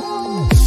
Oh.